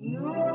No.